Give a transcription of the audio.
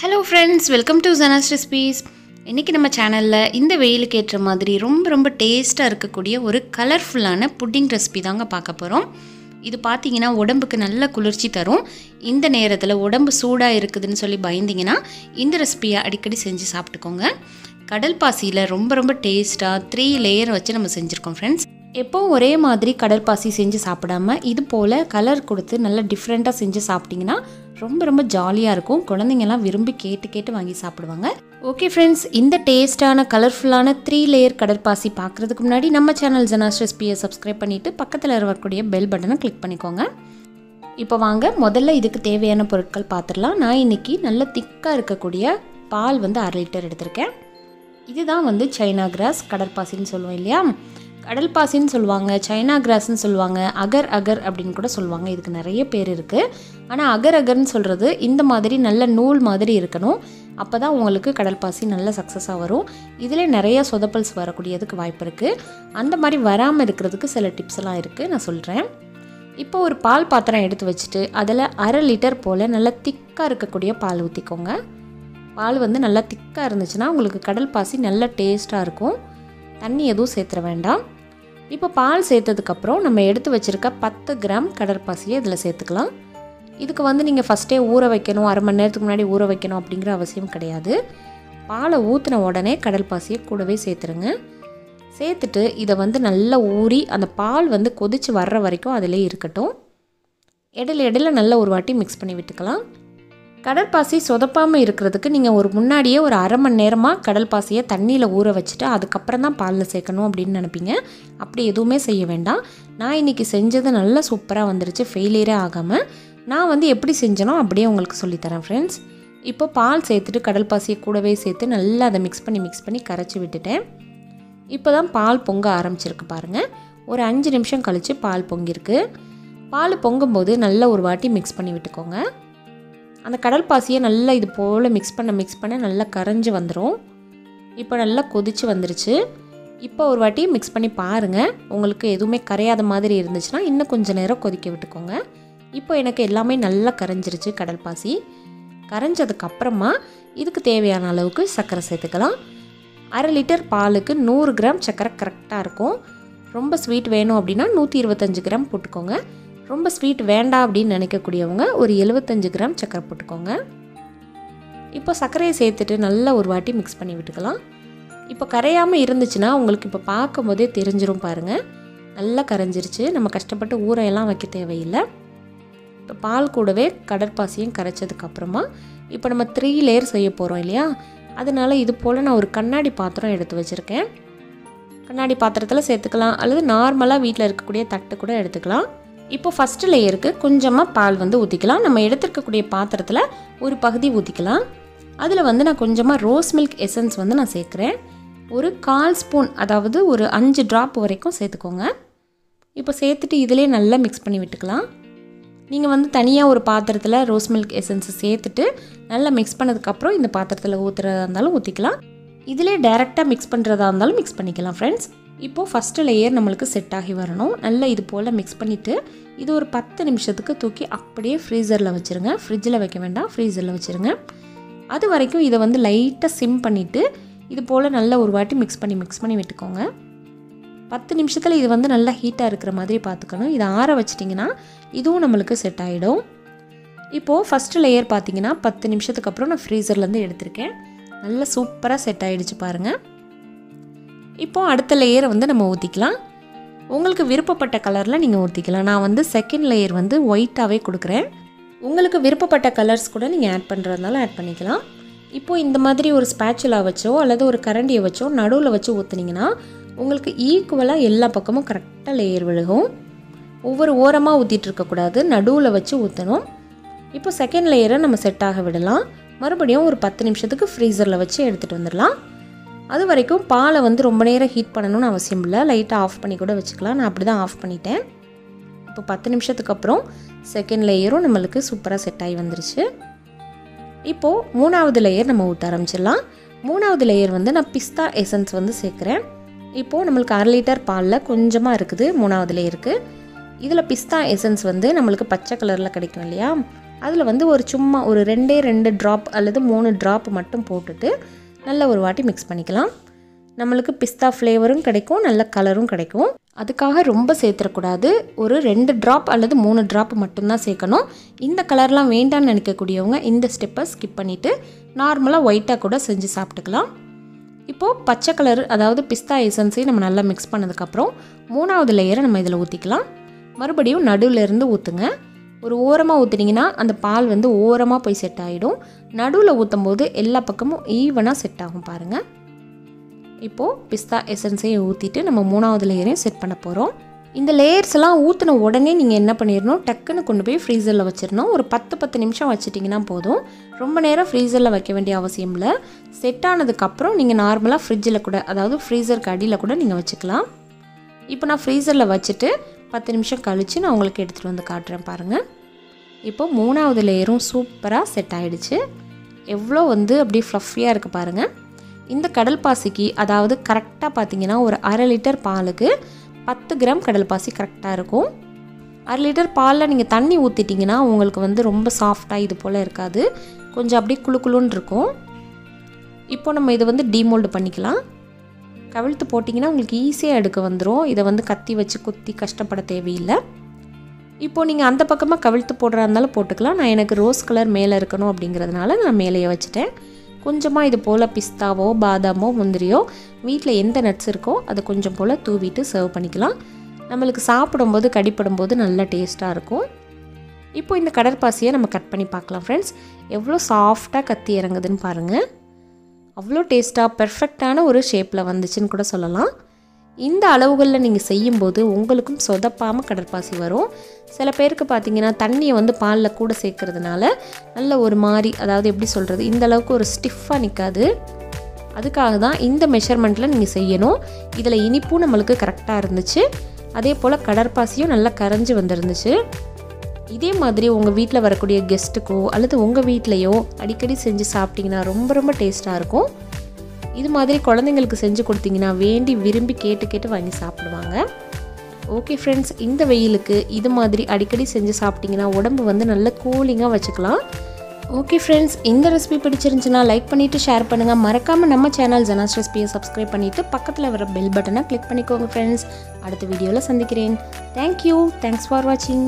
Hello friends welcome to Jana's recipes இன்றைக்கி நம்ம சேனலில் இந்த வெயிலுக்கு ஏற்ற மாதிரி ரொம்ப ரொம்ப டேஸ்ட்டாக இருக்கக்கூடிய ஒரு கலர்ஃபுல்லான புட்டிங் ரெசிபி தாங்க பார்க்க போகிறோம் இது பார்த்தீங்கன்னா உடம்புக்கு நல்ல குளிர்ச்சி தரும். இந்த நேரத்தில் உடம்பு சூடாக இருக்குதுன்னு சொல்லி பயந்தீங்கன்னா இந்த ரெசிபியை அடிக்கடி செஞ்சு சாப்பிட்டுக்கோங்க. கடல் பாசியில் ரொம்ப ரொம்ப டேஸ்ட்டாக த்ரீ லேயர் வச்சு நம்ம செஞ்சுருக்கோம் ஃப்ரெண்ட்ஸ் எப்போவும் ஒரே மாதிரி கடற்பாசி செஞ்சு சாப்பிடாம இது போல் கலர் கொடுத்து நல்லா டிஃப்ரெண்ட்டாக செஞ்சு சாப்பிட்டிங்கன்னா ரொம்ப ரொம்ப ஜாலியாக இருக்கும். குழந்தைங்கலாம் விரும்பி கேட்டு கேட்டு வாங்கி சாப்பிடுவாங்க. ஓகே ஃப்ரெண்ட்ஸ் இந்த டேஸ்ட்டான கலர்ஃபுல்லான த்ரீ லேயர் கடற்பாசி பார்க்குறதுக்கு முன்னாடி நம்ம சேனல் ஜனாஸ் ரெசிபியை சப்ஸ்கிரைப் பண்ணிவிட்டு பக்கத்தில் இருக்கக்கூடிய பெல் பட்டனை கிளிக் பண்ணிக்கோங்க. இப்போ வாங்க முதல்ல இதுக்கு தேவையான பொருட்கள் பார்த்துடலாம். நான் இன்னைக்கு நல்ல திக்காக இருக்கக்கூடிய பால் வந்து அரை லிட்டர் எடுத்திருக்கேன். இதுதான் வந்து சைனா கிராஸ் கடற்பாசின்னு சொல்லுவோம் இல்லையா? கடல் பாசின்னு சொல்லுவாங்க சைனா கிராஸ்ன்னு சொல்லுவாங்க அகர் அகர் அப்படின்னு கூட சொல்லுவாங்க. இதுக்கு நிறைய பேர் இருக்குது ஆனால் அகர் அகர்னு சொல்கிறது இந்த மாதிரி நல்ல நூல் மாதிரி இருக்கணும். அப்போ தான் உங்களுக்கு கடல் பாசி நல்ல சக்ஸஸாக வரும். இதில் நிறைய சொதப்பல்ஸ் வரக்கூடியதுக்கு வாய்ப்பு இருக்குது அந்த மாதிரி வராமல் இருக்கிறதுக்கு சில டிப்ஸ் எல்லாம் இருக்குது நான் சொல்கிறேன் இப்போ ஒரு பால் பாத்திரம் எடுத்து வச்சுட்டு அதில் அரை லிட்டர் போல் நல்லா திக்காக இருக்கக்கூடிய பால் ஊற்றிக்கோங்க பால் வந்து நல்லா திக்காக இருந்துச்சுன்னா உங்களுக்கு கடல் பாசி நல்ல டேஸ்ட்டாக இருக்கும். தண்ணி எதுவும் சேர்த்துற வேண்டாம். இப்போ பால் சேர்த்ததுக்கப்புறம் நம்ம எடுத்து வச்சுருக்க பத்து கிராம் கடற்பாசியை இதில் சேர்த்துக்கலாம். இதுக்கு வந்து நீங்கள் ஃபஸ்ட்டே ஊற வைக்கணும் அரை மணி நேரத்துக்கு முன்னாடி ஊற வைக்கணும் அப்படிங்கிற அவசியம் கிடையாது. பாலை ஊற்றின உடனே கடல் பாசியை கூடவே சேர்த்துருங்க. சேர்த்துட்டு இதை வந்து நல்லா ஊறி அந்த பால் வந்து கொதித்து வர்ற வரைக்கும் அதிலே இருக்கட்டும். இடையில இடையில நல்லா ஒரு வாட்டி மிக்ஸ் பண்ணி விட்டுக்கலாம். கடற்பாசி சொதப்பாமல் இருக்கிறதுக்கு நீங்கள் ஒரு முன்னாடியே ஒரு அரை மணி நேரமாக கடல் பாசியை தண்ணியில் ஊற வச்சுட்டு அதுக்கப்புறம் தான் பாலில் சேர்க்கணும் அப்படின்னு நினைப்பீங்க. அப்படி எதுவுமே செய்ய வேண்டாம். நான் இன்றைக்கி செஞ்சது நல்லா சூப்பராக வந்துருச்சு. ஃபெயிலியரே ஆகாமல் நான் வந்து எப்படி செஞ்சனோ அப்படியே உங்களுக்கு சொல்லித்தரேன் ஃப்ரெண்ட்ஸ் இப்போ பால் சேர்த்துட்டு கடல் பாசியை கூடவே சேர்த்து நல்லா அதை மிக்ஸ் பண்ணி மிக்ஸ் பண்ணி கரைச்சி விட்டுட்டேன். இப்போ தான் பால் பொங்க ஆரம்பிச்சிருக்கு பாருங்கள் ஒரு அஞ்சு நிமிஷம் கழித்து பால் பொங்கியிருக்கு. பால் பொங்கும்போது நல்லா ஒரு வாட்டி மிக்ஸ் பண்ணி விட்டுக்கோங்க. அந்த கடல் பாசியை நல்லா இது போல் மிக்ஸ் பண்ண மிக்ஸ் பண்ண நல்லா கரைஞ்சி வந்துடும் இப்போ நல்லா கொதிச்சு வந்துருச்சு. இப்போ ஒரு வாட்டி மிக்ஸ் பண்ணி பாருங்கள் உங்களுக்கு எதுவுமே கரையாத மாதிரி இருந்துச்சுன்னா இன்னும் கொஞ்சம் நேரம் கொதிக்க விட்டுக்கோங்க. இப்போ எனக்கு எல்லாமே நல்லா கரைஞ்சிருச்சு கடல் பாசி. கரைஞ்சதுக்கப்புறமா இதுக்கு தேவையான அளவுக்கு சர்க்கரை சேர்த்துக்கலாம். அரை லிட்டர் பாலுக்கு நூறு கிராம் சர்க்கரை கரெக்டாக இருக்கும். ரொம்ப ஸ்வீட் வேணும் அப்படின்னா நூற்றி இருபத்தஞ்சு கிராம் போட்டுக்கோங்க. ரொம்ப ஸ்வீட் வேண்டாம் அப்படின்னு நினைக்கக்கூடியவங்க ஒரு எழுபத்தஞ்சு கிராம் சர்க்கரை போட்டுக்கோங்க. இப்போ சர்க்கரையை சேர்த்துட்டு நல்லா ஒரு வாட்டி மிக்ஸ் பண்ணி விட்டுக்கலாம். இப்போ கரையாமல் இருந்துச்சுன்னா உங்களுக்கு இப்போ பார்க்கும் போதே தெரிஞ்சிரும் பாருங்கள் நல்லா கரைஞ்சிருச்சு. நம்ம கஷ்டப்பட்டு ஊரையெல்லாம் வைக்க தேவையில்லை. இப்போ பால் கூடவே கடற்பாசியும் கரைச்சதுக்கப்புறமா இப்போ நம்ம த்ரீ லேயர் செய்ய போகிறோம் இல்லையா? அதனால் இது போல் நான் ஒரு கண்ணாடி பாத்திரம் எடுத்து வச்சுருக்கேன். கண்ணாடி பாத்திரத்தில் சேர்த்துக்கலாம். அல்லது நார்மலாக வீட்டில் இருக்கக்கூடிய தட்டு கூட எடுத்துக்கலாம். இப்போ ஃபஸ்ட்டு லேயருக்கு கொஞ்சமாக பால் வந்து ஊற்றிக்கலாம் நம்ம எடுத்துருக்கக்கூடிய பாத்திரத்தில் ஒரு பகுதி ஊற்றிக்கலாம் அதில் வந்து நான் கொஞ்சமாக ரோஸ் மில்க் எசன்ஸ் வந்து நான் சேர்க்குறேன். ஒரு கால் ஸ்பூன் அதாவது ஒரு அஞ்சு ட்ராப் வரைக்கும் சேர்த்துக்கோங்க. இப்போ சேர்த்துட்டு இதிலே நல்லா மிக்ஸ் பண்ணி விட்டுக்கலாம். நீங்கள் வந்து தனியாக ஒரு பாத்திரத்தில் ரோஸ் மில்க் எசன்ஸை சேர்த்துட்டு நல்லா மிக்ஸ் பண்ணதுக்கப்புறம் இந்த பாத்திரத்தில் ஊற்றுறதா இருந்தாலும் ஊற்றிக்கலாம் இதிலே டேரெக்டாக மிக்ஸ் பண்ணுறதா இருந்தாலும் மிக்ஸ் பண்ணிக்கலாம் ஃப்ரெண்ட்ஸ் இப்போது ஃபஸ்ட்டு லேயர் நம்மளுக்கு செட் ஆகி வரணும். நல்லா இது போல் மிக்ஸ் பண்ணிவிட்டு இது ஒரு பத்து நிமிஷத்துக்கு தூக்கி அப்படியே ஃப்ரீசரில் வச்சுருங்க. ஃப்ரிட்ஜில் வைக்க வேண்டாம் ஃப்ரீசரில் வச்சுருங்க. அது வரைக்கும் இதை வந்து லைட்டாக சிம் பண்ணிவிட்டு இது போல் நல்லா ஒரு வாட்டி மிக்ஸ் பண்ணி மிக்ஸ் பண்ணி விட்டுக்கோங்க. பத்து நிமிஷத்தில் இது வந்து நல்லா ஹீட்டாக இருக்கிற மாதிரி பார்த்துக்கணும். இதை ஆற வச்சிட்டிங்கன்னா இதுவும் நம்மளுக்கு செட் ஆகிடும் இப்போது ஃபஸ்ட்டு லேயர் பார்த்தீங்கன்னா பத்து நிமிஷத்துக்கு அப்புறம் நான் ஃப்ரீசர்லேருந்து எடுத்திருக்கேன். நல்லா சூப்பராக செட் ஆகிடுச்சு பாருங்கள் இப்போது அடுத்த லேயரை வந்து நம்ம ஊற்றிக்கலாம் உங்களுக்கு விருப்பப்பட்ட கலரில் நீங்கள் ஊற்றிக்கலாம் நான் வந்து செகண்ட் லேயர் வந்து ஒயிட்டாகவே கொடுக்குறேன். உங்களுக்கு விருப்பப்பட்ட கலர்ஸ் கூட நீங்கள் ஆட் பண்ணுறதுனால ஆட் பண்ணிக்கலாம். இப்போது இந்த மாதிரி ஒரு ஸ்பேச்சுலா வச்சோ அல்லது ஒரு கரண்டியை வச்சோ நடுவில் வச்சு ஊற்றுனீங்கன்னா உங்களுக்கு ஈக்குவலாக எல்லா பக்கமும் கரெக்டாக லேயர் விழுகும். ஒவ்வொரு ஓரமாக ஊற்றிட்டுருக்கக்கூடாது நடுவில் வச்சு ஊற்றணும் இப்போ செகண்ட் லேயரை நம்ம செட் ஆக விடலாம். மறுபடியும் ஒரு பத்து நிமிஷத்துக்கு ஃப்ரீசரில் வச்சு எடுத்துகிட்டு வந்துடலாம். அது வரைக்கும் பாலை வந்து ரொம்ப நேரம் ஹீட் பண்ணணும்னு அவசியம் இல்லை. லைட்டாக ஆஃப் பண்ணி கூட வச்சுக்கலாம். நான் அப்படி தான் ஆஃப் பண்ணிட்டேன். இப்போ பத்து நிமிஷத்துக்கு அப்புறம் செகண்ட் லேயரும் நம்மளுக்கு சூப்பராக செட் ஆகி வந்துருச்சு. இப்போது மூணாவது லேயர் நம்ம ஊற்ற ஆரம்பிச்சிடலாம். மூணாவது லேயர் வந்து நான் பிஸ்தா எசன்ஸ் வந்து சேர்க்குறேன். இப்போது நம்மளுக்கு அரை லிட்டர் பாலில் கொஞ்சமாக இருக்குது மூணாவது லேயருக்கு இதில் பிஸ்தா எசன்ஸ் வந்து நம்மளுக்கு பச்சை கலரில் கிடைக்கும் இல்லையா? அதில் வந்து ஒரு சும்மா ஒரு ரெண்டே ரெண்டு ட்ராப் அல்லது மூணு ட்ராப் மட்டும் போட்டுட்டு நல்ல ஒரு வாட்டி மிக்ஸ் பண்ணிக்கலாம். நம்மளுக்கு பிஸ்தா ஃப்ளேவரும் கிடைக்கும் நல்ல கலரும் கிடைக்கும். அதுக்காக ரொம்ப சேர்த்துடக்கூடாது ஒரு ரெண்டு ட்ராப் அல்லது மூணு ட்ராப் மட்டும்தான் சேர்க்கணும். இந்த கலர்லாம் வேண்டாம்னு நினைக்கக்கூடியவங்க இந்த ஸ்டெப்பை ஸ்கிப் பண்ணிவிட்டு நார்மலாக ஒயிட்டாக கூட செஞ்சு சாப்பிட்டுக்கலாம். இப்போது பச்சை கலர் அதாவது பிஸ்தா எசன்ஸையும் நம்ம நல்லா மிக்ஸ் பண்ணதுக்கப்புறம் மூணாவது லேயரை நம்ம இதில் ஊற்றிக்கலாம் மறுபடியும் நடுவில் இருந்து ஊற்றுங்க ஒரு ஓரமாக ஊற்றுனீங்கன்னா அந்த பால் வந்து ஓரமாக போய் செட் ஆகிடும் நடுவில் ஊற்றும் போது எல்லா பக்கமும் ஈவனாக செட் ஆகும் பாருங்கள் இப்போது பிஸ்தா எசன்ஸையும் ஊற்றிட்டு நம்ம மூணாவது லேயரையும் செட் பண்ண போகிறோம் இந்த லேயர்ஸ் எல்லாம் ஊற்றின உடனே நீங்கள் என்ன பண்ணிடணும் டக்குன்னு கொண்டு போய் ஃப்ரீசரில் வச்சிடணும் ஒரு பத்து பத்து நிமிஷம் வச்சிட்டிங்கன்னா போதும். ரொம்ப நேரம் ஃப்ரீசரில் வைக்க வேண்டிய அவசியம் இல்லை. செட் ஆனதுக்கப்புறம் நீங்கள் நார்மலாக ஃப்ரிட்ஜில் கூட அதாவது ஃப்ரீசருக்கு அடியில் கூட நீங்கள் வச்சுக்கலாம். இப்போ நான் ஃப்ரீசரில் வச்சுட்டு பத்து நிமிஷம் கழித்து நான் உங்களுக்கு எடுத்துகிட்டு வந்து காட்டுறேன் பாருங்கள் இப்போ மூணாவது லேயரும் சூப்பராக செட் ஆகிடுச்சு எவ்வளோ வந்து அப்படியே ஃப்ளஃபியாக இருக்குது பாருங்கள் இந்த கடல் பாசிக்கு அதாவது கரெக்டாக பார்த்தீங்கன்னா ஒரு அரை லிட்டர் பாலுக்கு பத்து கிராம் கடல் பாசி கரெக்டாக இருக்கும். அரை லிட்டர் பாலில் நீங்கள் தண்ணி ஊற்றிட்டிங்கன்னா உங்களுக்கு வந்து ரொம்ப சாஃப்டாக இது போல் இருக்காது. கொஞ்சம் அப்படியே குளு குளுன்னு இருக்கும். இப்போ நம்ம இதை வந்து டீமோல்டு பண்ணிக்கலாம். கவிழ்த்து போட்டிங்கன்னா உங்களுக்கு ஈஸியாக எடுக்க வந்துடும் இதை வந்து கத்தி வச்சு குத்தி கஷ்டப்பட தேவையில்லை. இப்போது நீங்கள் அந்த பக்கமாக கவிழ்த்து போடுறா இருந்தாலும் போட்டுக்கலாம். நான் எனக்கு ரோஸ் கலர் மேலே இருக்கணும் அப்படிங்கிறதுனால நான் மேலேயே வச்சுட்டேன். கொஞ்சமாக இது போல் பிஸ்தாவோ பாதாமோ முந்திரியோ வீட்டில் எந்த நட்ஸ் இருக்கோ அதை கொஞ்சம் போல் தூவிட்டு சர்வ் பண்ணிக்கலாம். நம்மளுக்கு சாப்பிடும்போது கடிப்படும்போது நல்ல டேஸ்ட்டாக இருக்கும். இப்போ இந்த கடற்பாசியை நம்ம கட் பண்ணி பார்க்கலாம் ஃப்ரெண்ட்ஸ் எவ்வளோ சாஃப்டாக கத்தி இறங்குதுன்னு பாருங்கள் அவ்வளோ டேஸ்ட்டாக பெர்ஃபெக்டான ஒரு ஷேப்பில் வந்துச்சுன்னு கூட சொல்லலாம். இந்த அளவுகளில் நீங்கள் செய்யும்போது உங்களுக்கும் சொதப்பாமல் கடற்பாசி வரும். சில பேருக்கு பார்த்தீங்கன்னா தண்ணியை வந்து பாலில் கூட சேர்க்கறதுனால நல்ல ஒரு மாதிரி அதாவது எப்படி சொல்கிறது இந்த அளவுக்கு ஒரு ஸ்டிஃபாக நிற்காது அதுக்காக தான் இந்த மெஷர்மெண்ட்டில் நீங்கள் செய்யணும். இதில் இனிப்பும் நம்மளுக்கு கரெக்டாக இருந்துச்சு. அதே போல் கடற்பாசியும் நல்லா கரைஞ்சி வந்துருந்துச்சு. இதே மாதிரி உங்கள் வீட்டில் வரக்கூடிய கெஸ்ட்டுக்கோ அல்லது உங்கள் வீட்லேயோ அடிக்கடி செஞ்சு சாப்பிட்டிங்கன்னா ரொம்ப ரொம்ப டேஸ்ட்டாக இருக்கும். இது மாதிரி குழந்தைங்களுக்கு செஞ்சு கொடுத்தீங்கன்னா வேண்டி விரும்பி கேட்டு கேட்டு வாங்கி சாப்பிடுவாங்க. ஓகே ஃப்ரெண்ட்ஸ் இந்த வெயிலுக்கு இது மாதிரி அடிக்கடி செஞ்சு சாப்பிட்டிங்கன்னா உடம்பு வந்து நல்ல கூலிங்காக வச்சுக்கலாம். ஓகே ஃப்ரெண்ட்ஸ் இந்த ரெசிபி பிடிச்சிருந்துச்சுன்னா லைக் பண்ணிவிட்டு ஷேர் பண்ணுங்கள் மறக்காமல் நம்ம சேனல் ஜனாஸ் ரெசிபியை சப்ஸ்கிரைப் பண்ணிவிட்டு பக்கத்தில் வர பெல் பட்டனை கிளிக் பண்ணிக்கோங்க ஃப்ரெண்ட்ஸ் அடுத்த வீடியோவில் சந்திக்கிறேன். தேங்க்யூ தேங்க்ஸ் ஃபார் வாட்சிங்